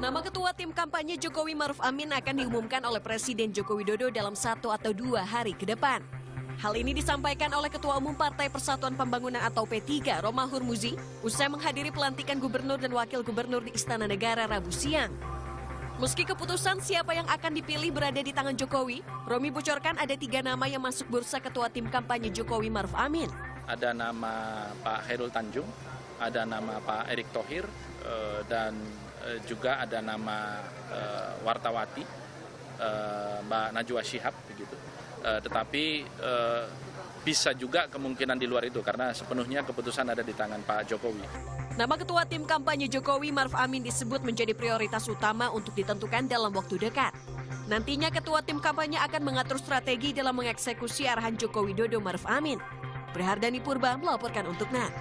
Nama ketua tim kampanye Jokowi Maruf Amin akan diumumkan oleh Presiden Joko Widodo dalam satu atau dua hari ke depan. Hal ini disampaikan oleh Ketua Umum Partai Persatuan Pembangunan atau P3, Roma Hurmuzi, usai menghadiri pelantikan gubernur dan wakil gubernur di Istana Negara Rabu siang. Meski keputusan siapa yang akan dipilih berada di tangan Jokowi, Romi bocorkan ada tiga nama yang masuk bursa ketua tim kampanye Jokowi Maruf Amin. Ada nama Pak Hairul Tanjung, ada nama Pak Erick Thohir, eh, dan juga ada nama eh, wartawati Mbak Najwa Shihab begitu. Tetapi bisa juga kemungkinan di luar itu karena sepenuhnya keputusan ada di tangan Pak Jokowi. Nama ketua tim kampanye Jokowi Maruf Amin disebut menjadi prioritas utama untuk ditentukan dalam waktu dekat. Nantinya ketua tim kampanye akan mengatur strategi dalam mengeksekusi arahan Jokowi Dodo Maruf Amin. Prihardani Purba melaporkan untuk NAT.